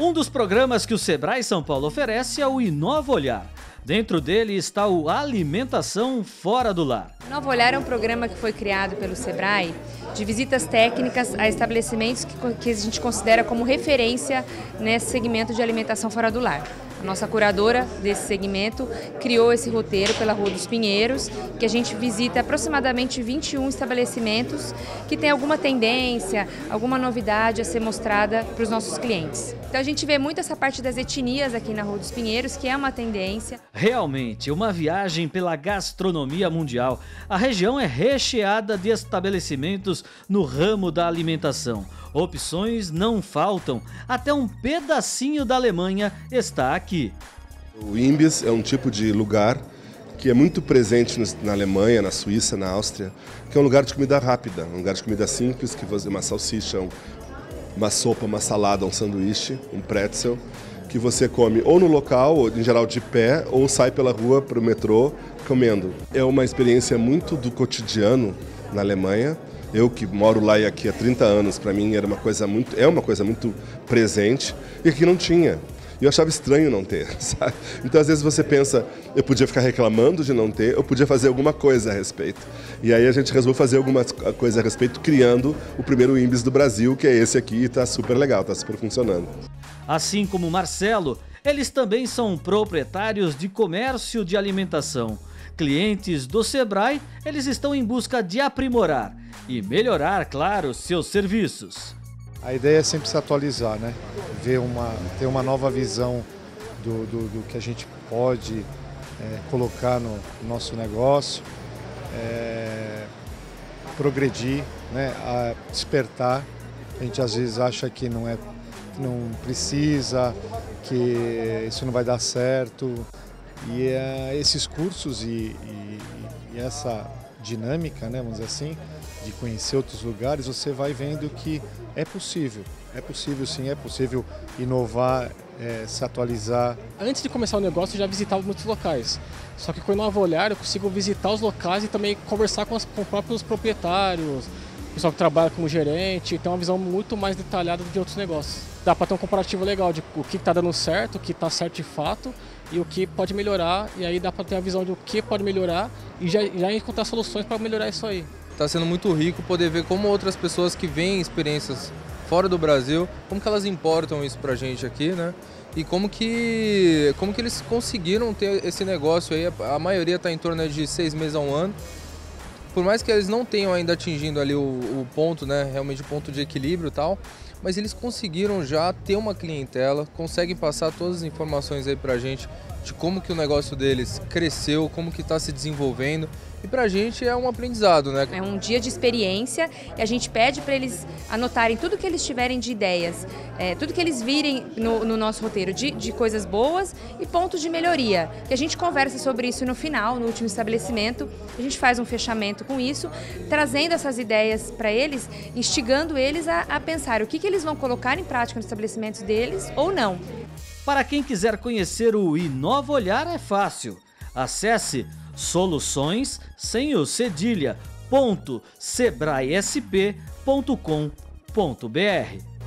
Um dos programas que o Sebrae São Paulo oferece é o Inova Olhar. Dentro dele está o Alimentação Fora do Lar. O Inova Olhar é um programa que foi criado pelo Sebrae de visitas técnicas a estabelecimentos que, que a gente considera como referência nesse segmento de alimentação fora do lar. A nossa curadora desse segmento criou esse roteiro pela Rua dos Pinheiros, que a gente visita aproximadamente 21 estabelecimentos que tem alguma tendência, alguma novidade a ser mostrada para os nossos clientes. Então a gente vê muito essa parte das etnias aqui na Rua dos Pinheiros, que é uma tendência. Realmente, uma viagem pela gastronomia mundial. A região é recheada de estabelecimentos no ramo da alimentação. Opções não faltam, até um pedacinho da Alemanha está aqui. O Imbis é um tipo de lugar que é muito presente na Alemanha, na Suíça, na Áustria, que é um lugar de comida rápida, um lugar de comida simples, que você uma salsicha, uma sopa, uma salada, um sanduíche, um pretzel, que você come ou no local, ou em geral de pé, ou sai pela rua para o metrô comendo. É uma experiência muito do cotidiano na Alemanha, eu que moro lá e aqui há 30 anos, para mim era uma coisa muito, é uma coisa muito presente e aqui não tinha. E eu achava estranho não ter, sabe? Então às vezes você pensa, eu podia ficar reclamando de não ter, eu podia fazer alguma coisa a respeito. E aí a gente resolveu fazer alguma coisa a respeito, criando o primeiro IMBIS do Brasil, que é esse aqui, e está super legal, está super funcionando. Assim como Marcelo, eles também são proprietários de comércio de alimentação. Clientes do Sebrae, eles estão em busca de aprimorar e melhorar, claro, seus serviços. A ideia é sempre se atualizar, né? Ver uma, ter uma nova visão do, do, do que a gente pode é, colocar no nosso negócio, é, progredir, né? A despertar. A gente às vezes acha que não é, não precisa, que isso não vai dar certo. E é, esses cursos e, e, e essa dinâmica, né, vamos dizer assim, de conhecer outros lugares, você vai vendo que é possível. É possível sim, é possível inovar, é, se atualizar. Antes de começar o negócio, eu já visitava muitos locais. Só que com o Novo Olhar, eu consigo visitar os locais e também conversar com, as, com os próprios proprietários, o pessoal que trabalha como gerente, tem uma visão muito mais detalhada de outros negócios. Dá para ter um comparativo legal de o que está dando certo, o que está certo de fato e o que pode melhorar. E aí dá para ter a visão de o que pode melhorar e já, já encontrar soluções para melhorar isso aí está sendo muito rico poder ver como outras pessoas que vêm experiências fora do Brasil, como que elas importam isso para a gente aqui, né? E como que, como que eles conseguiram ter esse negócio aí, a maioria está em torno de seis meses a um ano. Por mais que eles não tenham ainda atingindo ali o, o ponto, né, realmente o ponto de equilíbrio e tal, mas eles conseguiram já ter uma clientela, conseguem passar todas as informações aí para a gente de como que o negócio deles cresceu, como que está se desenvolvendo e para a gente é um aprendizado, né? É um dia de experiência e a gente pede para eles anotarem tudo que eles tiverem de ideias, é, tudo que eles virem no, no nosso roteiro de, de, coisas boas e pontos de melhoria. E a gente conversa sobre isso no final, no último estabelecimento. A gente faz um fechamento com isso, trazendo essas ideias para eles, instigando eles a, a pensar o que, que eles vão colocar em prática nos estabelecimentos deles ou não. Para quem quiser conhecer o Inova Olhar é fácil. Acesse soluções sem o cedilha ponto sebraesp.com.br